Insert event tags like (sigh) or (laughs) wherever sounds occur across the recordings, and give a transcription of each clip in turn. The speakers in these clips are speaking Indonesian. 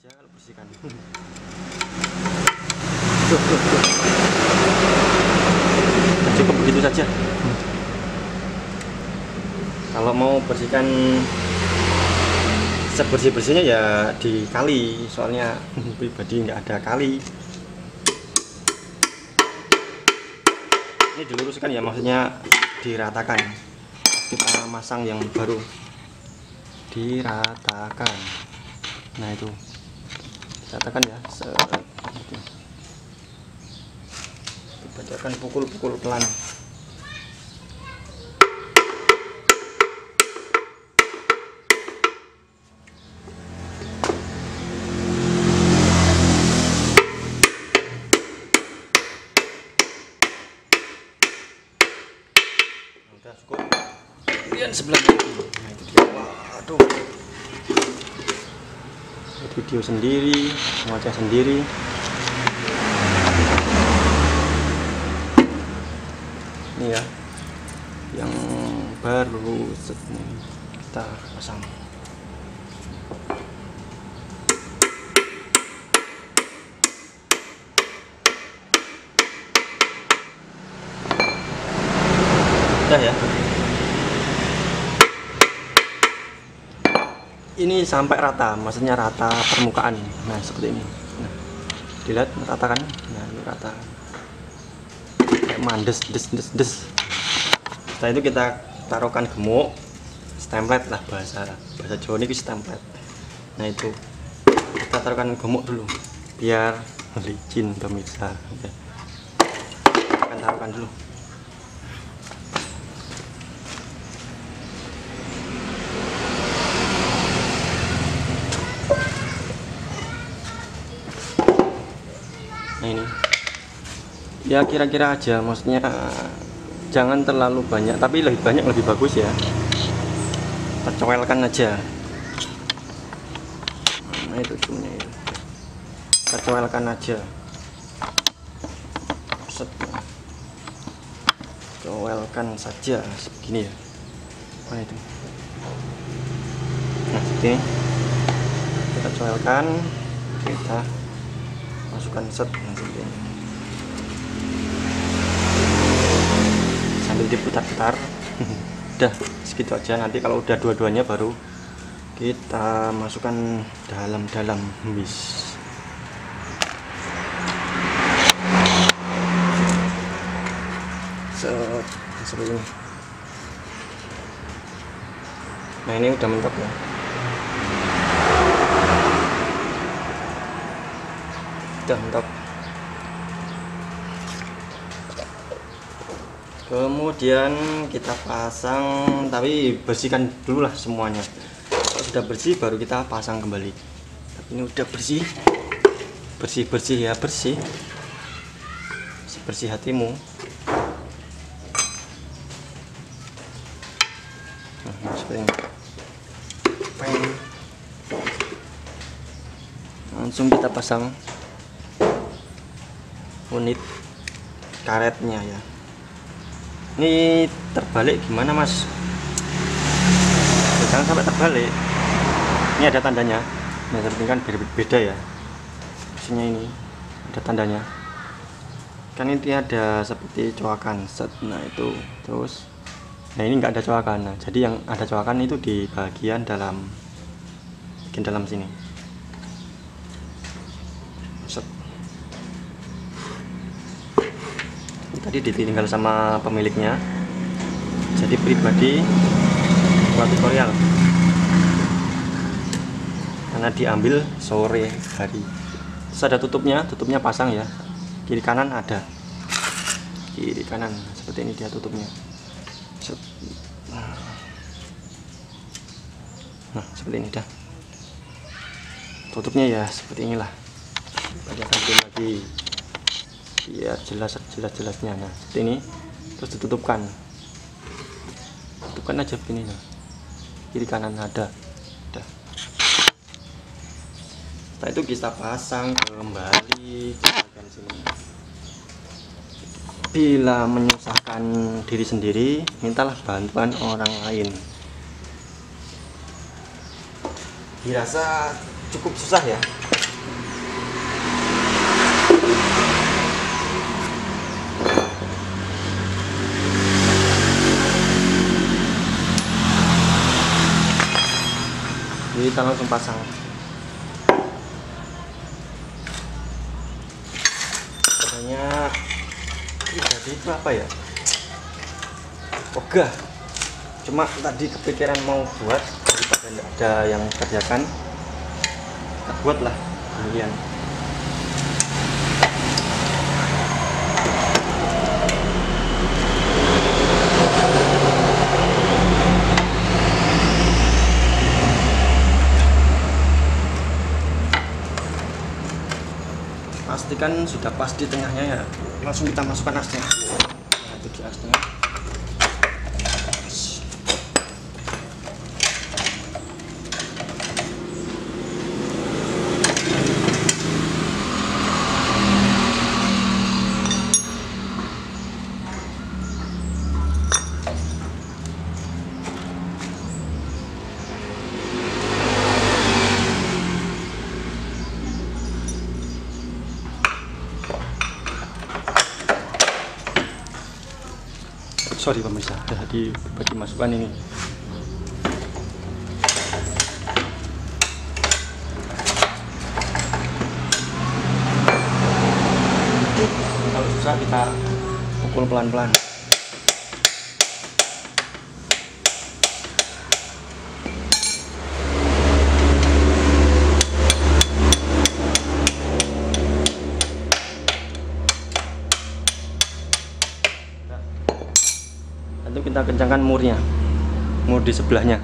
aja kalau bersihkan. Tuh, tuh, tuh. cukup begitu saja. Kalau mau bersihkan sebersih bersihnya ya di kali soalnya (laughs) pribadi nggak ada kali. Ini diluruskan ya maksudnya diratakan. Kita masang yang baru. Diratakan. Nah itu diratakan ya set gitu. kita akan pukul-pukul pelan udah cukup kemudian sebelahnya nah itu dia waduh video sendiri wajah sendiri. Ini ya yang baru kita pasang. Udah ya ini sampai rata maksudnya rata permukaan. Nah seperti ini. Nah, dilihat rata kan? Nah ini rata. Kayak mandes des des des. Setelah itu kita taruhkan gemuk stemplet lah bahasa bahasa Jawa ini stemplet. Nah itu. Kita taruhkan gemuk dulu biar licin pemirsa. Kita taruhkan dulu nah ini ya kira-kira aja maksudnya jangan terlalu banyak tapi lebih banyak lebih bagus ya. Kita coelkan aja. Nah itu zoomnya itu kita coelkan aja. Set. coelkan saja segini ya. Mana itu? Nah ini kita coelkan kita masukkan set nah, seperti sambil diputar-putar. (laughs) Udah segitu aja. Nanti kalau udah dua-duanya baru kita masukkan dalam-dalam bis. Set seperti ini nah ini udah mentok ya. Udah mentok kemudian kita pasang tapi bersihkan dulu lah semuanya. Kalau sudah bersih baru kita pasang kembali. Tapi ini udah bersih. Bersih bersih. Ya bersih sebersih hatimu. Nah, langsung kita pasang unit karetnya ya ini terbalik gimana mas? Jangan sampai terbalik. Ini ada tandanya. Nah seperti kan beda ya. Sini ini ada tandanya. Kan ini ada seperti coakan. Set. Nah itu. Terus nah ini enggak ada coakan. Nah jadi yang ada coakan itu di bagian dalam bagian dalam sini tadi ditinggal sama pemiliknya. Jadi pribadi buat tutorial. Karena diambil sore hari. Terus ada tutupnya tutupnya pasang ya. Kiri kanan ada. Kiri kanan seperti ini dia tutupnya. Nah seperti ini dah. Tutupnya ya seperti inilah. Kita lagi biar jelas jelas jelasnya nah seperti ini terus ditutupkan. Tutupkan aja begini nah. kiri kanan ada. Udah. setelah itu kita pasang kembali. Ke sini. Bila menyusahkan diri sendiri mintalah bantuan orang lain. Dirasa cukup susah ya kita langsung pasang. Sebenarnya jadi itu apa ya? Ogah. Cuma tadi kepikiran mau buat daripada ada yang kerjakan kita buat lah pastikan sudah pas di tengahnya ya. Langsung kita masukkan asnya. Nah, itu di asnya sorry pemirsa. Jadi bagi masukan ini. Kalau susah kita pukul pelan-pelan itu kita kencangkan murnya. Mur di sebelahnya.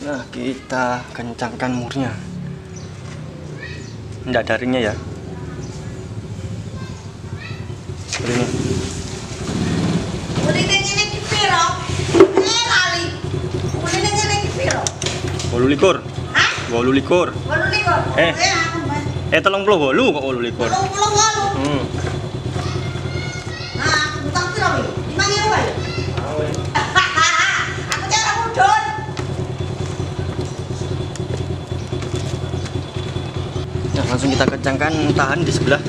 Nah kita kencangkan murnya. Enggak daringnya ya? Seperti ini? Eh bolu likur Hah? bolu likur Walu liko. Eh. Eh tolong puluh bolu kok bolu likur Walu pulau walu. hmm. Nah, utang piro iki? Lima ngewu wae. Aku cara mudun. Nah, langsung kita kencangkan tahan di sebelah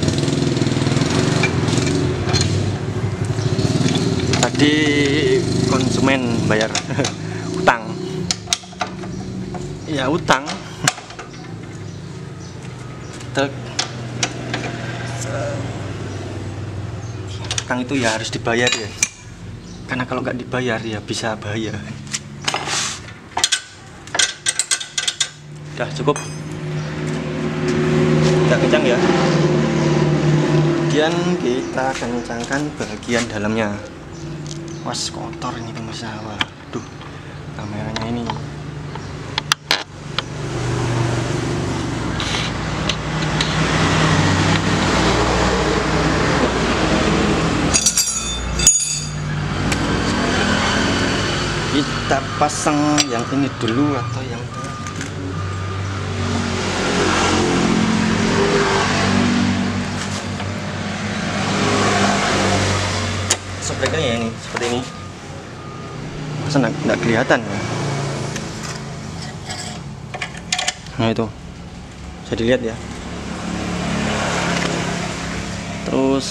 tadi konsumen bayar (laughs) utang ya utang Tek. itu ya harus dibayar ya. Karena kalau nggak dibayar ya bisa bahaya. Udah cukup. Kita kencang ya? Kemudian kita kencangkan bagian dalamnya. Was kotor ini pemirsa waduh kameranya ini kita pasang yang ini dulu atau yang Sebenarnya ya ini seperti ini. Masa nggak kelihatan ya? Nah itu. Bisa dilihat ya. Terus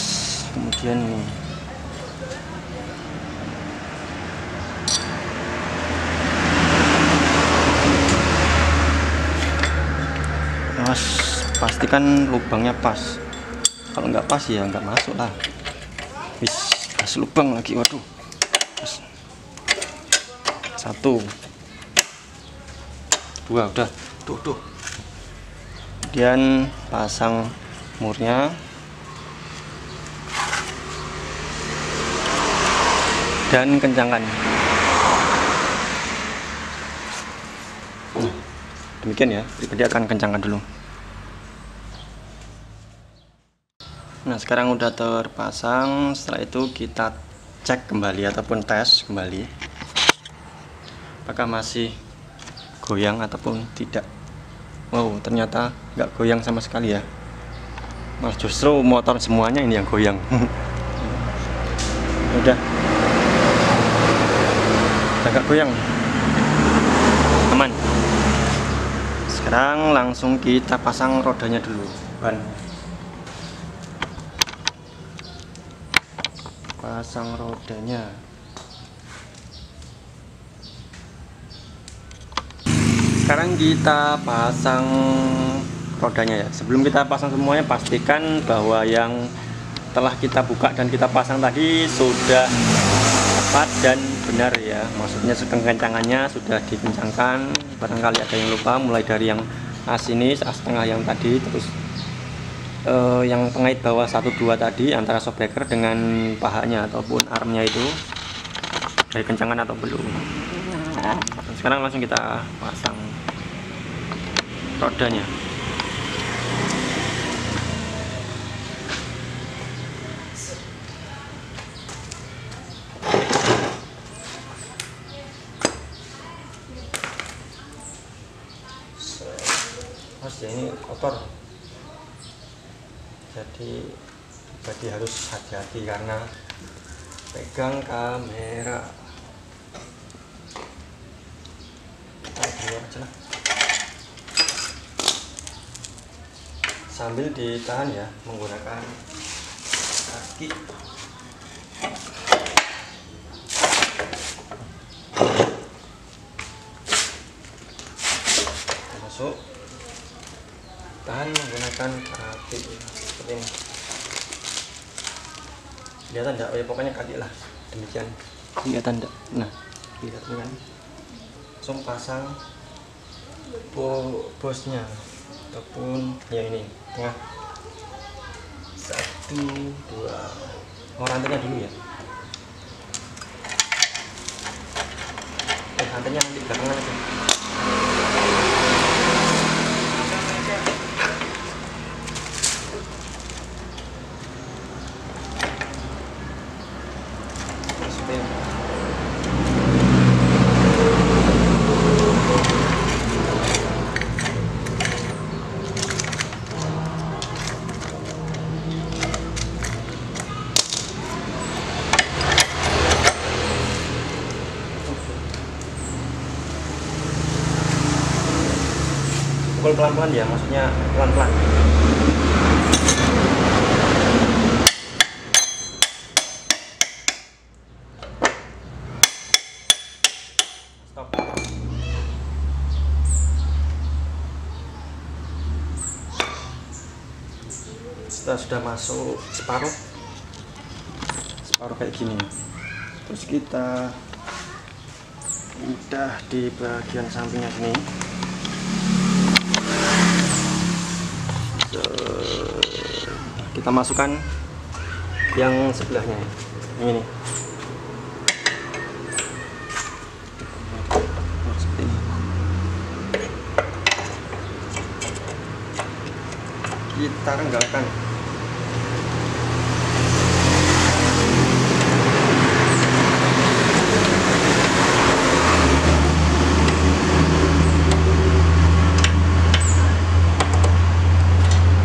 kemudian ini Mas, pastikan lubangnya pas. Kalau nggak pas ya nggak masuk lah. Wis, pas lubang lagi. Waduh. Pas. Satu. Dua, udah. Tuh, tuh. Kemudian pasang murnya. Dan kencangkan. Nah, demikian ya pribadi akan kencangkan dulu nah sekarang udah terpasang. Setelah itu kita cek kembali ataupun tes kembali. Apakah masih goyang ataupun tidak? Wow ternyata nggak goyang sama sekali ya. Malah justru motor semuanya ini yang goyang. (laughs) Udah. Nggak goyang. Aman. Sekarang langsung kita pasang rodanya dulu ban pasang rodanya. Sekarang kita pasang rodanya ya. Sebelum kita pasang semuanya pastikan bahwa yang telah kita buka dan kita pasang tadi sudah tepat dan benar ya. Maksudnya kekencangannya sudah dikencangkan. Barangkali ada yang lupa mulai dari yang as ini as tengah yang tadi terus eh, yang pengait bawah 12 tadi antara shockbreaker dengan pahanya ataupun armnya itu dari kencangan atau belum. Sekarang langsung kita pasang rodanya. Mas ini kotor jadi jadi harus hati-hati karena pegang kamera. Sambil ditahan ya menggunakan kaki. Masuk. Tahan menggunakan kaki seperti ini kelihatan enggak ya pokoknya kaki lah. Demikian. Kelihatan enggak nah. Kelihatan kan? Langsung pasang bo bosnya. Ataupun yang ini tengah. Satu dua. Mau rantainya dulu ya? Eh rantainya nanti belakangan aja masukin pukul pelan-pelan ya maksudnya pelan-pelan. Setelah sudah masuk separuh. Separuh kayak gini. Terus kita udah di bagian sampingnya sini kita masukkan yang sebelahnya yang ini. Nah, ini. kita renggalkan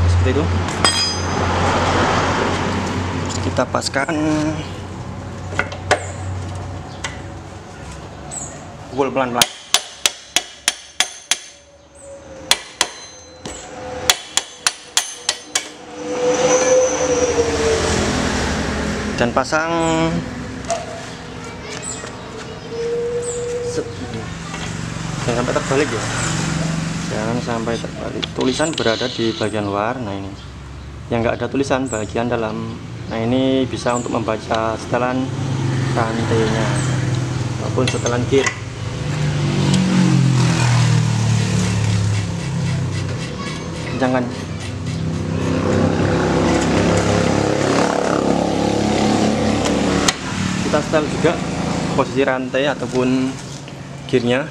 seperti itu kita paskan. Pukul pelan-pelan. Dan pasang. Jangan sampai terbalik ya? Jangan sampai terbalik. Tulisan berada di bagian luar. Nah ini. Yang enggak ada tulisan bagian dalam nah ini bisa untuk membaca setelan rantainya maupun setelan gear kencangkan kita setel juga posisi rantai ataupun gearnya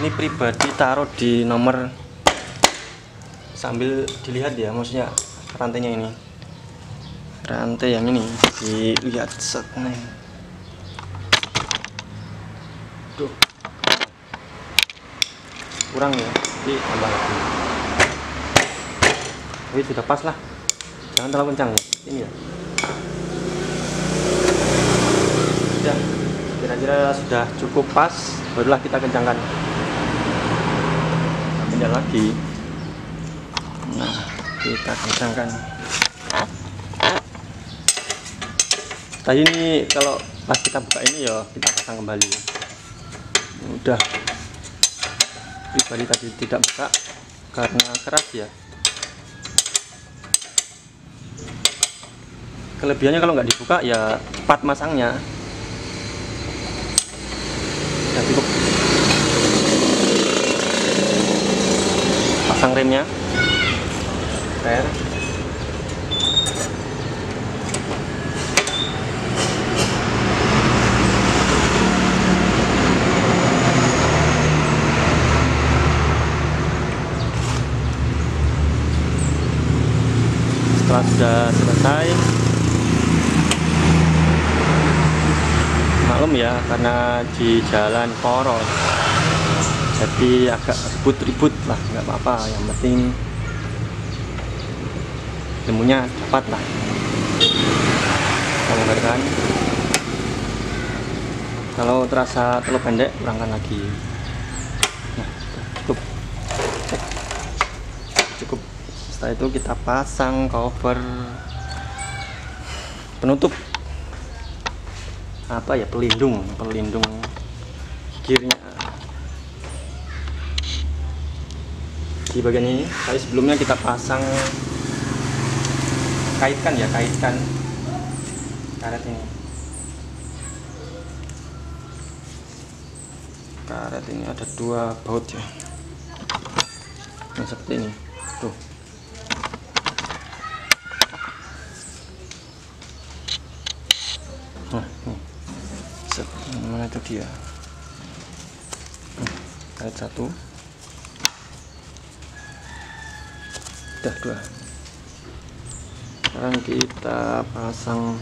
ini pribadi taruh di nomor sambil dilihat ya maksudnya rantainya ini. Rantai yang ini dilihat set nih Duh. kurang ya jadi tambah lagi. Tapi sudah pas lah. Jangan terlalu kencang ya ini ya. Sudah kira-kira sudah cukup pas barulah kita kencangkan. Pindah lagi. nah kita kencangkan. Tadi ini kalau pas kita buka ini ya kita pasang kembali. Udah. Pribadi tadi tidak buka karena keras ya. Kelebihannya kalau nggak dibuka ya cepat masangnya. Ya cukup. Pasang remnya setelah sudah selesai. Maklum ya karena di jalan poros. Jadi agak ribut-ribut lah nggak apa-apa. Yang penting ilmunya cepat lah kamu kan kalau terasa terlalu pendek kurangkan lagi. Nah cukup. Cukup. Setelah itu kita pasang cover penutup. Apa ya? Pelindung. Pelindung gearnya. Di bagian ini tadi sebelumnya kita pasang kaitkan ya kaitkan karet ini. Karet ini ada dua baut ya. Yang seperti ini. Tuh. Nah ini. Mana itu dia? Karet satu. Udah dua sekarang kita pasang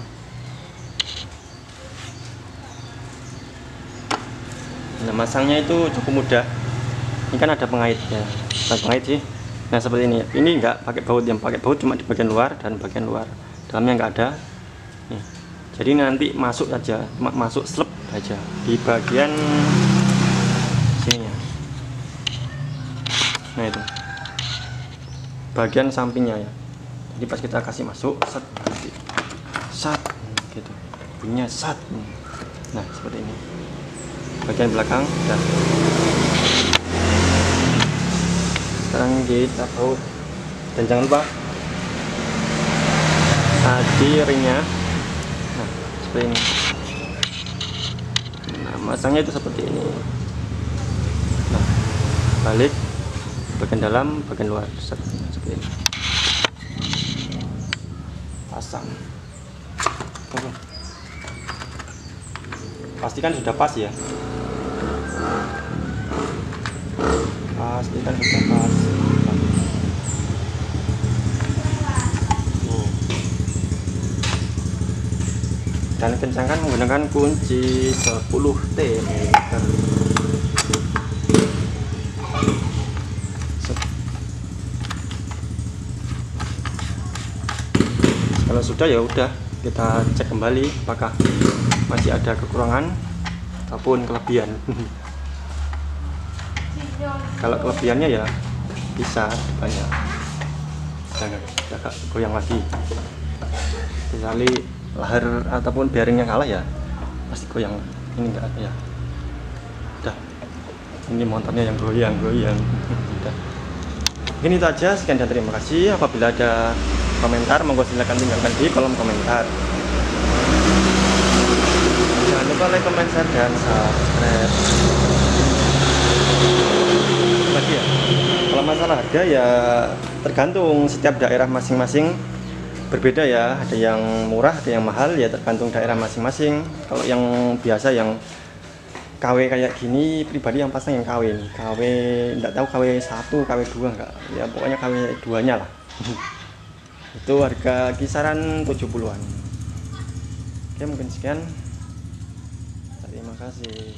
nah masangnya itu cukup mudah. Ini kan ada pengaitnya. Bukan pengait sih. Nah seperti ini. Ini enggak pakai baut. Yang pakai baut cuma di bagian luar dan bagian luar. Dalamnya enggak ada. Nih. jadi nanti masuk cuma masuk slep aja. Di bagian sini ya nah itu. Bagian sampingnya ya jadi pas kita kasih masuk nanti sat gitu. Bunyinya sat. Nah seperti ini. Bagian belakang dan sekarang kita baut dan jangan lupa tadi ringnya. Nah seperti ini. Nah masangnya itu seperti ini. Nah balik bagian dalam bagian luar. Seperti ini pasang. Pastikan sudah pas ya? Pastikan sudah pas. Dan kencangkan menggunakan kunci 10 T sudah ya udah kita cek kembali apakah masih ada kekurangan ataupun kelebihan. (laughs) Kalau kelebihannya ya bisa banyak. Jangan agak goyang lagi. Kecuali lahar ataupun bearingnya kalah ya pasti goyang. Ini enggak ya. Udah. Ini motornya yang goyang goyang. (laughs) Udah. Ini itu sekian dan terima kasih. Apabila ada komentar monggo silahkan tinggalkan di kolom komentar. Jangan lupa like, comment, share, dan subscribe. Lagi ya kalau masalah harga ya tergantung setiap daerah masing-masing. Berbeda ya ada yang murah ada yang mahal ya tergantung daerah masing-masing. Kalau yang biasa yang KW kayak gini pribadi yang pasang yang KW KW enggak tahu KW 1 KW 2 enggak ya pokoknya KW 2 nya lah (laughs) itu harga kisaran 70-an oke mungkin sekian. Terima kasih.